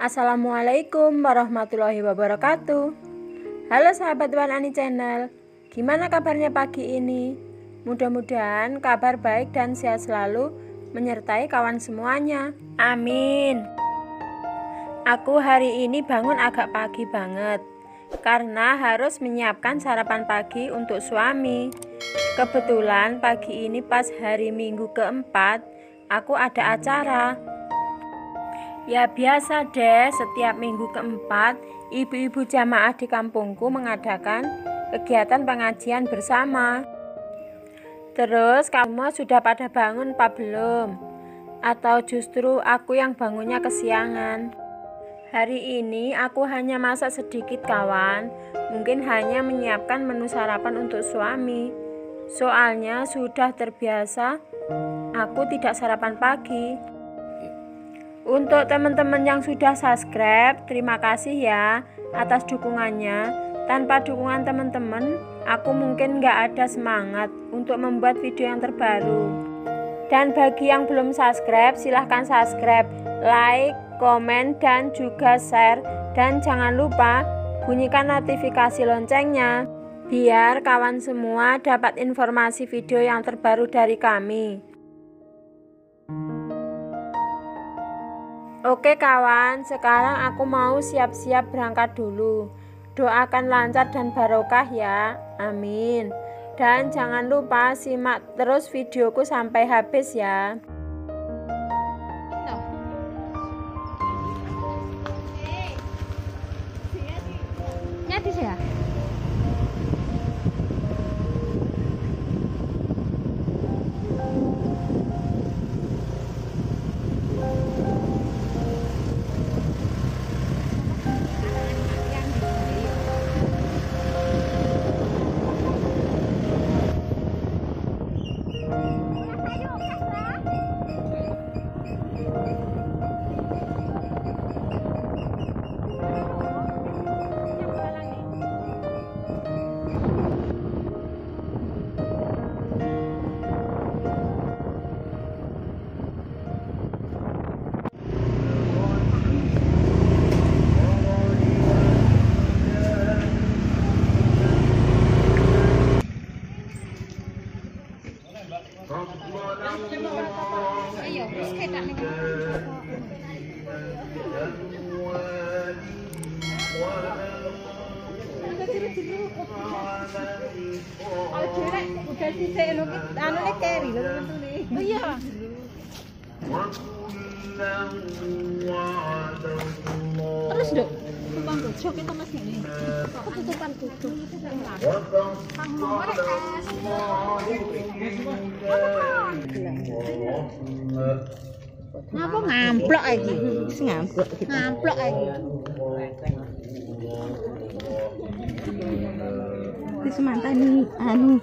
Assalamualaikum warahmatullahi wabarakatuh. Halo sahabat Wanani Channel Gimana kabarnya pagi ini? Mudah-mudahan kabar baik dan sehat selalu Menyertai kawan semuanya. Amin. Aku hari ini bangun agak pagi banget Karena harus menyiapkan sarapan pagi untuk suami. Kebetulan pagi ini pas hari minggu keempat Aku ada acara Ya biasa deh, setiap minggu keempat, ibu-ibu jamaah di kampungku mengadakan kegiatan pengajian bersama. Terus kamu sudah pada bangun apa belum? Atau justru aku yang bangunnya kesiangan? Hari ini aku hanya masak sedikit kawan, mungkin hanya menyiapkan menu sarapan untuk suami. Soalnya sudah terbiasa, aku tidak sarapan pagi. Untuk teman-teman yang sudah subscribe, terima kasih ya atas dukungannya. Tanpa dukungan teman-teman, aku mungkin gak ada semangat untuk membuat video yang terbaru. Dan bagi yang belum subscribe, silahkan subscribe, like, komen, dan juga share. Dan jangan lupa bunyikan notifikasi loncengnya, biar kawan semua dapat informasi video yang terbaru dari kami. Oke kawan, sekarang aku mau siap-siap berangkat dulu. Doakan lancar dan barokah ya. Amin. Dan jangan lupa simak terus videoku sampai habis ya. Nyati ya? Udah sisik lho ki anune keri lho mentune. Oh iya. Terus dok, tumpang gojok itu mas ini. Ketutupan tutup. Ngapa ngamplok iki? Wis ngamplok iki. Ngamplok lagi. Wis mantani anu.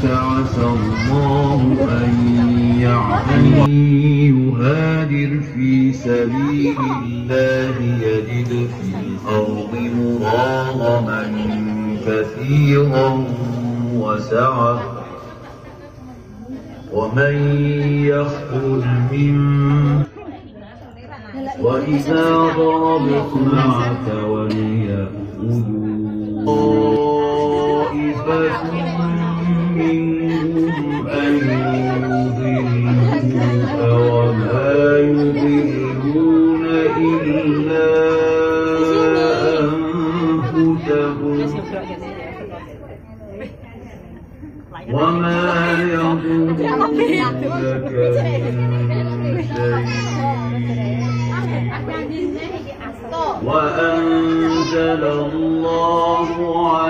فأولئك عسى الله أن يهاجر في سبيل الله يجد في الأرض مراغما كثيرا وسعة ومن يخرج من وإذا ضربت معك وليأخذوا طائفة منهم أن يضلوك وما يضلون إلا أنفسهم وما يضرك من شيء وأنزل الله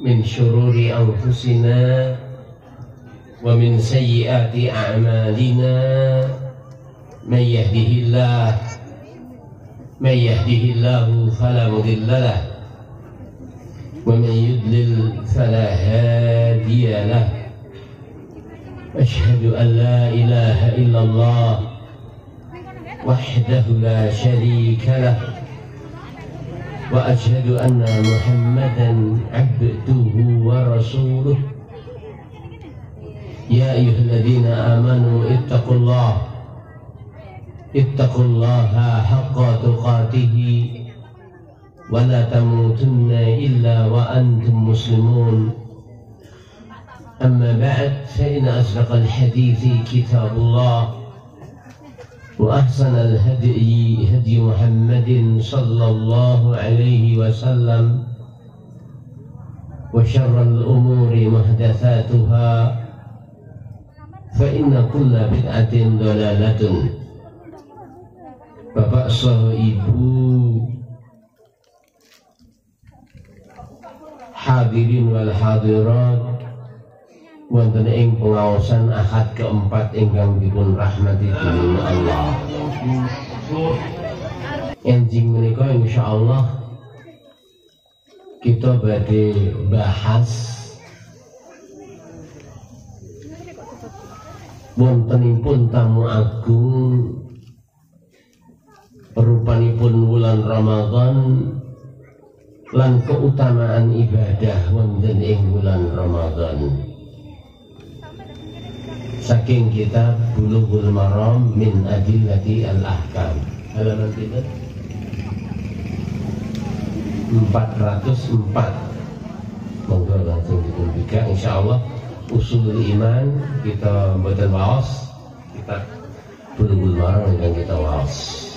من شرور أنفسنا ومن سيئات أعمالنا من يهده الله من يهده الله فلا مضل له ومن يضلل فلا هادي له أشهد أن لا إله إلا الله وحده لا شريك له وأشهد أن محمدا عبده ورسوله. يا أيها الذين آمنوا اتقوا الله اتقوا الله حق تقاته ولا تموتن إلا وأنتم مسلمون. أما بعد فإن أصدق الحديث كتاب الله. وأحسن الهدي هدي محمد صلى الله عليه وسلم وشر الأمور محدثاتها فإن كل بدعة ضلالة Bapak saha ibu hadirin wal hadirat wonten ing pengaosan ahad keempat ingkang dipun rahmati dening Allah. Enjing menika insyaallah kita badhe bahas wontenipun tamu agung rupanipun wulan Ramadan lan keutamaan ibadah wonten ing bulan Ramadan saking kitab Bulughul Maram min Adillati Al-Ahkam. Halaman kita 404 monggo langsung ditunjukkan. Insyaallah usul iman kita mboten waos kita Bulughul Maram yang kita waos.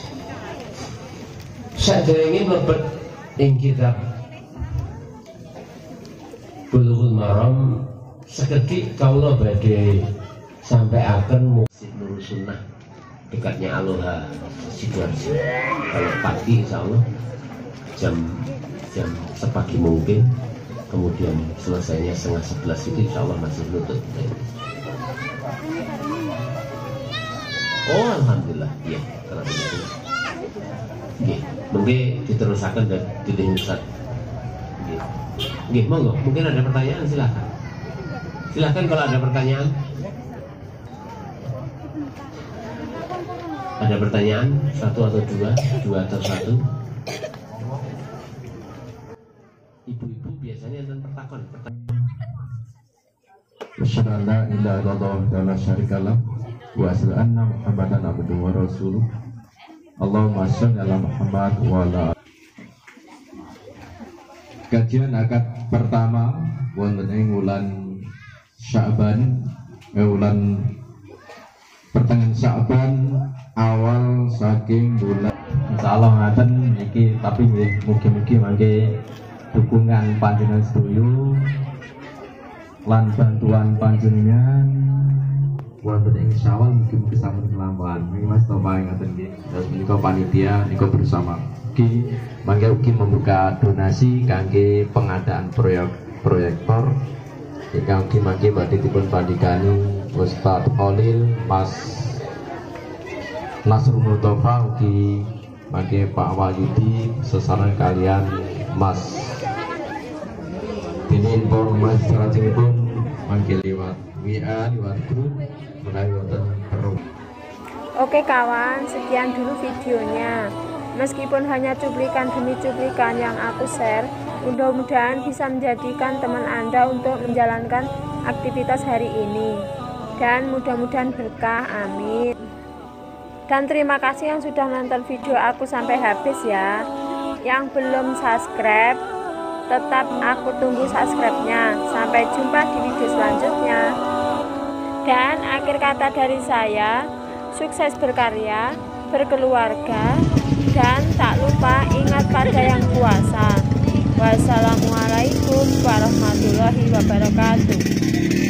Saderenge mlebet ing kitab Bulughul Maram sekedik kaula badhe sampai akan musik Nur Sunnah dekatnya Aloha Sidoarjo kalau pagi insya Allah jam jam sepagi mungkin kemudian selesainya setengah sebelas itu insya Allah masih nutup oh Alhamdulillah ya kalau begitu Oke, mungkin diterusakan dan tidak Ustaz. Oke, monggo. Mungkin ada pertanyaan silakan. Silakan kalau ada pertanyaan. Ada pertanyaan satu atau dua, dua atau satu. Ibu-ibu biasanya enten pertakon. Asyhadu an la ilaha illallah wa la syarika lah wa asyhadu anna. Allahumma sholli ala Muhammad wa ala Kajian akad pertama wonten ing wulan Sya'ban eh, pertengahan Sya'ban awal saking bulan Insyaallah ngaten iki tapi nggih mugi-mugi mangke dukungan panjenengan sedoyo lan bantuan panjenengan wonten ing Syawal mugi-mugi sampun kelampahan. Niki Mas to paling ngaten nggih. Terus menika panitia nika bersama ugi mangke ugi membuka donasi kangge pengadaan proyek proyektor ingkang ugi mangke badhe dipun pandhikani Ustaz Khalil Mas Nasrul Mustafa ugi mangke Pak Wahyudi sesaran kalian Mas ini informasi salajengipun mangke liwat WA liwat grup menawi wonten perlu Oke kawan, sekian dulu videonya. Meskipun hanya cuplikan demi cuplikan yang aku share, mudah-mudahan bisa menjadikan teman Anda untuk menjalankan aktivitas hari ini. Dan mudah-mudahan berkah, amin. Dan terima kasih yang sudah nonton video aku sampai habis ya. Yang belum subscribe, tetap aku tunggu subscribe-nya. Sampai jumpa di video selanjutnya. Dan akhir kata dari saya, sukses berkarya, berkeluarga, dan tak lupa ingat pada yang kuasa. Wassalamualaikum warahmatullahi wabarakatuh.